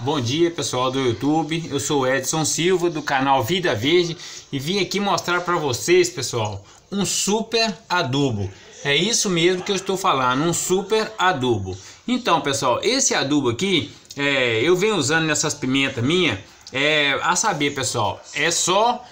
Bom dia pessoal do YouTube, eu sou Edson Silva do canal Vida Verde e vim aqui mostrar para vocês pessoal um super adubo. É isso mesmo que eu estou falando, um super adubo. Então pessoal, esse adubo aqui é, eu venho usando nessas pimentas minha, é, a saber pessoal, é só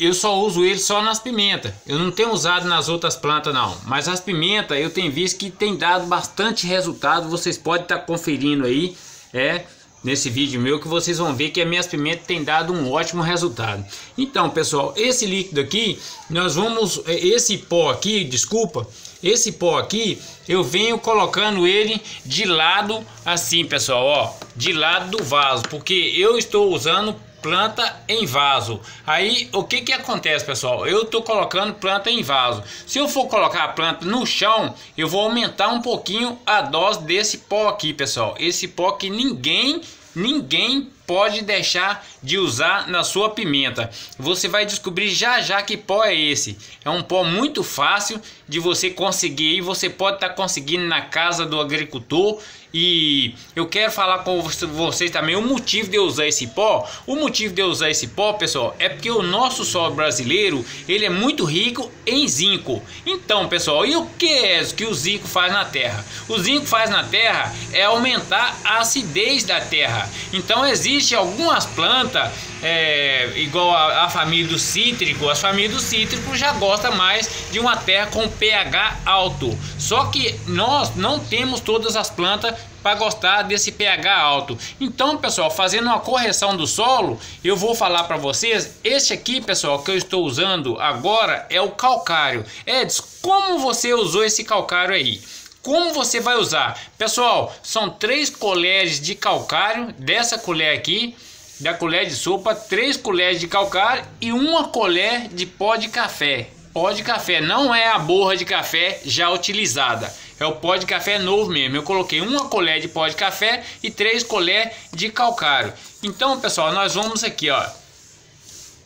eu só uso ele só nas pimentas. Eu não tenho usado nas outras plantas não. Mas as pimentas eu tenho visto que tem dado bastante resultado. Vocês podem estar tá conferindo aí, é nesse vídeo meu que vocês vão ver que as minhas pimentas têm dado um ótimo resultado. Então, pessoal, esse líquido aqui, nós vamos é, esse pó aqui, desculpa, esse pó aqui, eu venho colocando ele de lado assim, pessoal, ó, de lado do vaso, porque eu estou usando planta em vaso. Aí o que que acontece, pessoal? Eu tô colocando planta em vaso. Se eu for colocar a planta no chão, eu vou aumentar um pouquinho a dose desse pó aqui, pessoal. Esse pó que ninguém ninguém pode deixar de usar na sua pimenta. Você vai descobrir já já que pó é esse. É um pó muito fácil de você conseguir e você pode estar tá conseguindo na casa do agricultor. E eu quero falar com vocês também o motivo de eu usar esse pó. O motivo de eu usar esse pó, pessoal, é porque o nosso solo brasileiro, ele é muito rico em zinco. Então, pessoal, e o que é que o zinco faz na terra? O zinco faz na terra é aumentar a acidez da terra. Então, existe existe algumas plantas, é, igual a, a, família do cítrico, as famílias do cítrico já gostam mais de uma terra com pH alto. Só que nós não temos todas as plantas para gostar desse pH alto. Então, pessoal, fazendo uma correção do solo, eu vou falar para vocês, este aqui, pessoal, que eu estou usando agora é o calcário. Edson, como você usou esse calcário aí? Como você vai usar? Pessoal, são três colheres de calcário dessa colher aqui, da colher de sopa, três colheres de calcário e uma colher de pó de café. Pó de café não é a borra de café já utilizada, é o pó de café novo mesmo. Eu coloquei uma colher de pó de café e três colheres de calcário. Então, pessoal, nós vamos aqui, ó,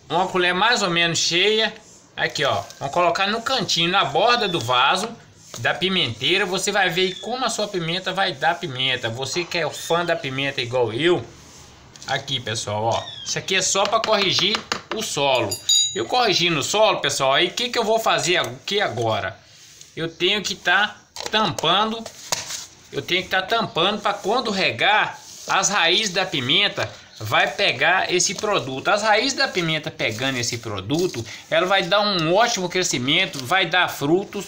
uma colher mais ou menos cheia, aqui, ó, vamos colocar no cantinho, na borda do vaso da pimenteira, você vai ver como a sua pimenta vai dar pimenta. Você que é fã da pimenta igual eu, aqui pessoal, ó, isso aqui é só para corrigir o solo. Eu corrigindo o solo, pessoal, aí o que, que eu vou fazer aqui agora? Eu tenho que estar tá tampando, eu tenho que estar tá tampando para quando regar, as raízes da pimenta vai pegar esse produto. As raízes da pimenta pegando esse produto, ela vai dar um ótimo crescimento, vai dar frutos,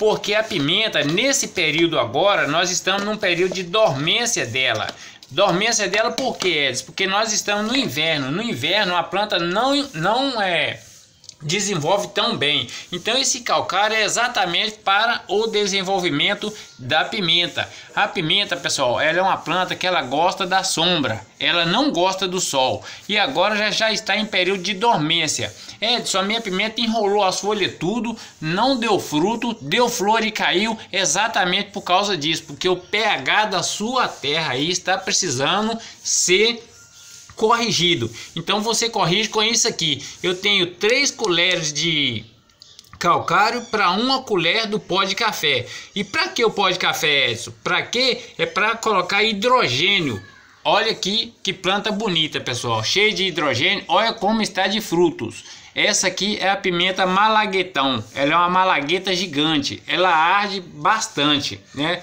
porque a pimenta, nesse período agora, nós estamos num período de dormência dela. Dormência dela por quê? Porque nós estamos no inverno. No inverno a planta não, não é desenvolve tão bem. Então esse calcário é exatamente para o desenvolvimento da pimenta. A pimenta, pessoal, ela é uma planta que ela gosta da sombra, ela não gosta do sol. E agora já, já está em período de dormência. Edson, a minha pimenta enrolou as folhas tudo, não deu fruto, deu flor e caiu exatamente por causa disso, porque o pH da sua terra aí está precisando ser corrigido. Então você corrige com isso aqui. Eu tenho três colheres de calcário para uma colher do pó de café. E para que o pó de café, Edson? Para que? É para colocar hidrogênio. Olha aqui que planta bonita, pessoal. Cheia de hidrogênio. Olha como está de frutos. Essa aqui é a pimenta malaguetão. Ela é uma malagueta gigante. Ela arde bastante, né?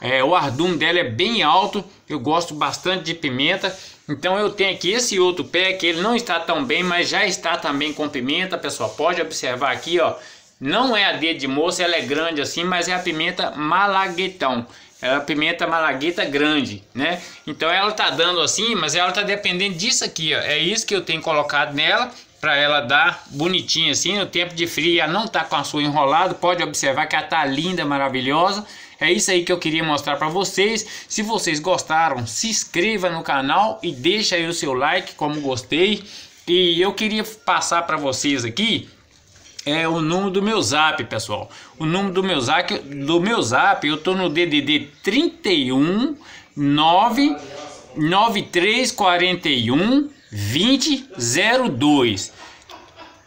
É, o ardume dela é bem alto. Eu gosto bastante de pimenta. Então eu tenho aqui esse outro pé que ele não está tão bem, mas já está também com pimenta, pessoal. Pode observar aqui, ó. Não é a dedo de moça, ela é grande assim, mas é a pimenta malaguetão. É a pimenta malagueta grande, né? Então ela tá dando assim, mas ela tá dependendo disso aqui, ó. É isso que eu tenho colocado nela para ela dar bonitinha assim. No tempo de frio ela não tá com a sua enrolado. Pode observar que ela tá linda, maravilhosa. É isso aí que eu queria mostrar para vocês. Se vocês gostaram, se inscreva no canal e deixa aí o seu like como gostei. E eu queria passar para vocês aqui é o número do meu zap, pessoal. O número do meu zap, do meu zap, eu tô no DDD 31 9 9341 2002.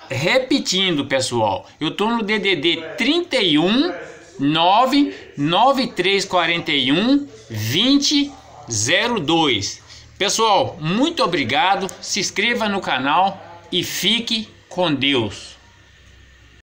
Repetindo, pessoal, eu tô no DDD 31 99341 2002. Pessoal, muito obrigado. Se inscreva no canal e fique com Deus.